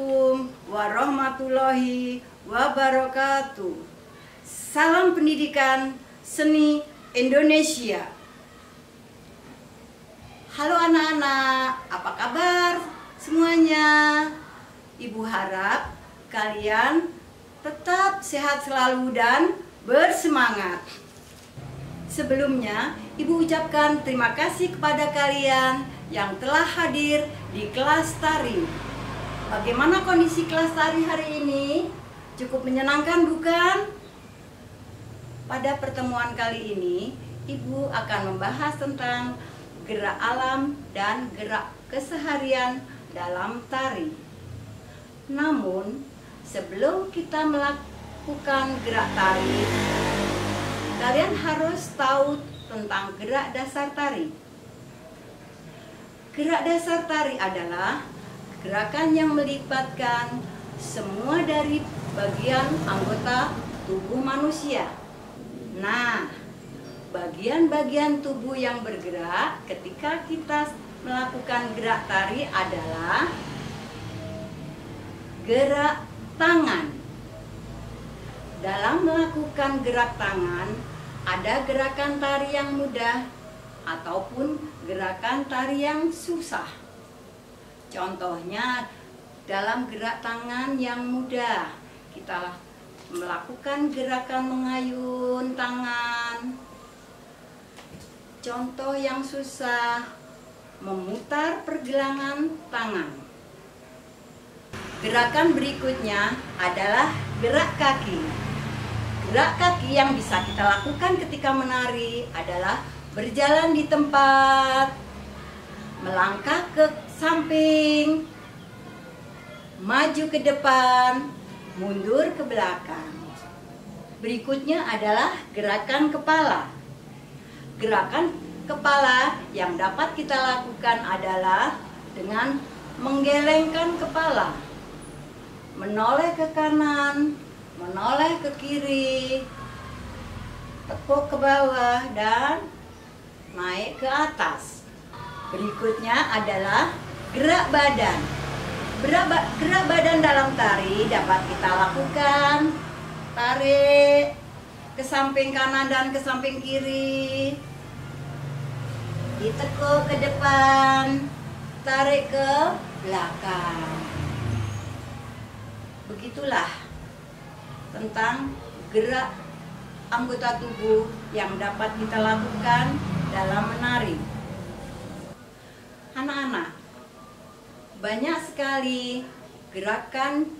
Assalamualaikum warahmatullahi wabarakatuh. Salam pendidikan seni Indonesia. Halo anak-anak, apa kabar semuanya? Ibu harap kalian tetap sehat selalu dan bersemangat. Sebelumnya, Ibu ucapkan terima kasih kepada kalian yang telah hadir di kelas tari. Bagaimana kondisi kelas tari hari ini? Cukup menyenangkan bukan? Pada pertemuan kali ini, Ibu akan membahas tentang gerak alam dan gerak keseharian dalam tari. Namun, sebelum kita melakukan gerak tari, kalian harus tahu tentang gerak dasar tari. Gerak dasar tari adalah gerakan yang melibatkan semua dari bagian anggota tubuh manusia. Nah, bagian-bagian tubuh yang bergerak ketika kita melakukan gerak tari adalah gerak tangan. Dalam melakukan gerak tangan, ada gerakan tari yang mudah ataupun gerakan tari yang susah. Contohnya dalam gerak tangan yang mudah, kita melakukan gerakan mengayun tangan. Contoh yang susah, memutar pergelangan tangan. Gerakan berikutnya adalah gerak kaki. Gerak kaki yang bisa kita lakukan ketika menari adalah berjalan di tempat, melangkah ke samping, maju ke depan, mundur ke belakang. Berikutnya adalah gerakan kepala. Gerakan kepala yang dapat kita lakukan adalah dengan menggelengkan kepala, menoleh ke kanan, menoleh ke kiri, tekuk ke bawah, dan naik ke atas. Berikutnya adalah gerak badan. Gerak, badan dalam tari dapat kita lakukan tarik ke samping kanan dan ke samping kiri. Ditekuk ke depan, tarik ke belakang. Begitulah tentang gerak anggota tubuh yang dapat kita lakukan dalam menari. Anak-anak, banyak sekali gerakan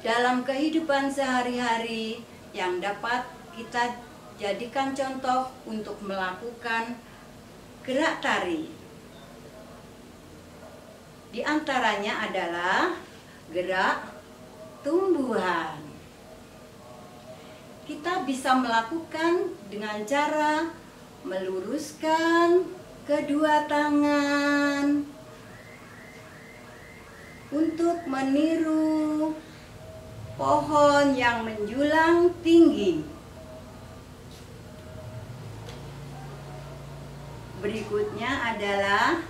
dalam kehidupan sehari-hari yang dapat kita jadikan contoh untuk melakukan gerak tari. Di antaranya adalah gerak tumbuhan. Kita bisa melakukan dengan cara meluruskan kedua tangan untuk meniru pohon yang menjulang tinggi. Berikutnya adalah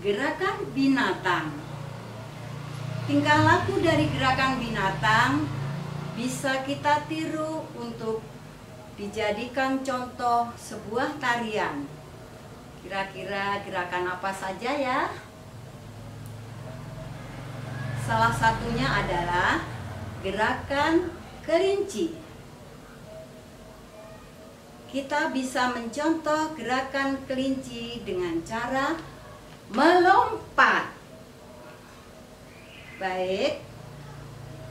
gerakan binatang. Tingkah laku dari gerakan binatang bisa kita tiru untuk dijadikan contoh sebuah tarian. Kira-kira gerakan apa saja ya? Salah satunya adalah gerakan kelinci. Kita bisa mencontoh gerakan kelinci dengan cara melompat. Baik,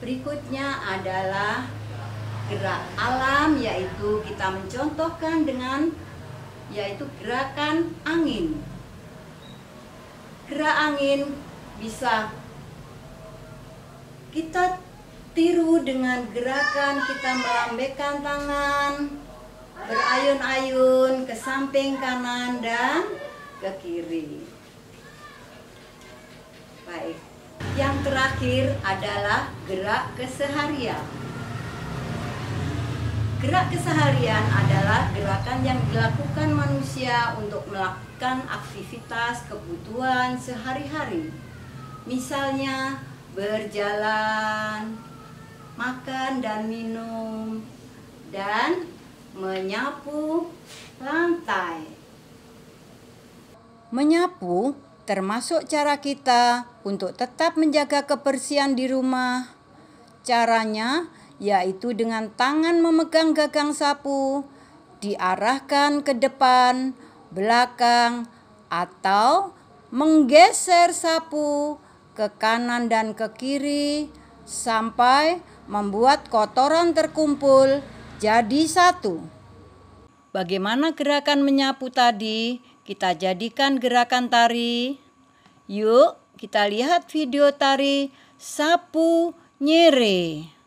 berikutnya adalah gerak alam yaitu kita mencontohkan dengan yaitu gerakan angin. Gerak angin bisa kita tiru dengan gerakan kita melambaikan tangan, berayun-ayun ke samping kanan dan ke kiri. Baik. Yang terakhir adalah gerak keseharian. Gerak keseharian adalah gerakan yang dilakukan manusia untuk melakukan aktivitas kebutuhan sehari-hari. Misalnya berjalan, makan dan minum, dan menyapu lantai. Menyapu termasuk cara kita untuk tetap menjaga kebersihan di rumah. Caranya yaitu dengan tangan memegang gagang sapu, diarahkan ke depan, belakang, atau menggeser sapu ke kanan dan ke kiri sampai membuat kotoran terkumpul jadi satu. Bagaimana gerakan menyapu tadi? Kita jadikan gerakan tari. Yuk, kita lihat video tari sapu nyere.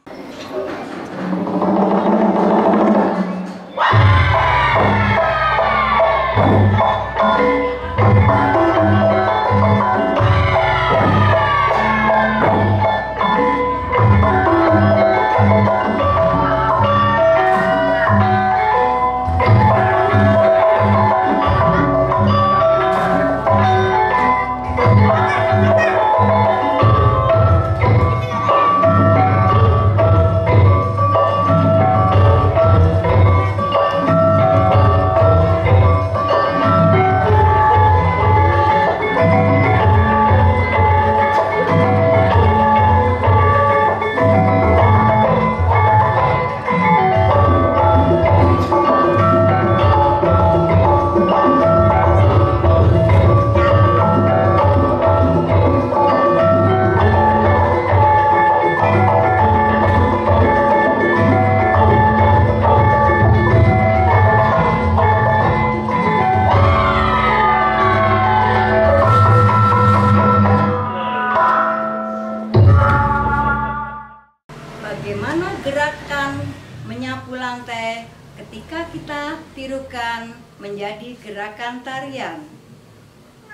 Menjadi gerakan tarian?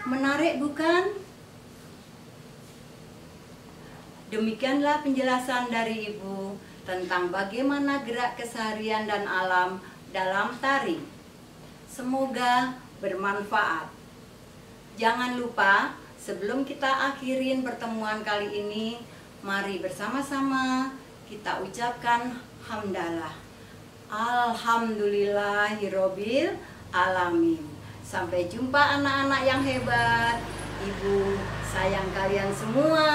Menarik bukan? Demikianlah penjelasan dari Ibu tentang bagaimana gerak keseharian dan alam dalam tari. Semoga bermanfaat. Jangan lupa sebelum kita akhirin pertemuan kali ini, mari bersama-sama kita ucapkan hamdalah. Alhamdulillahirobbil alamin. Sampai jumpa anak-anak yang hebat. Ibu sayang kalian semua.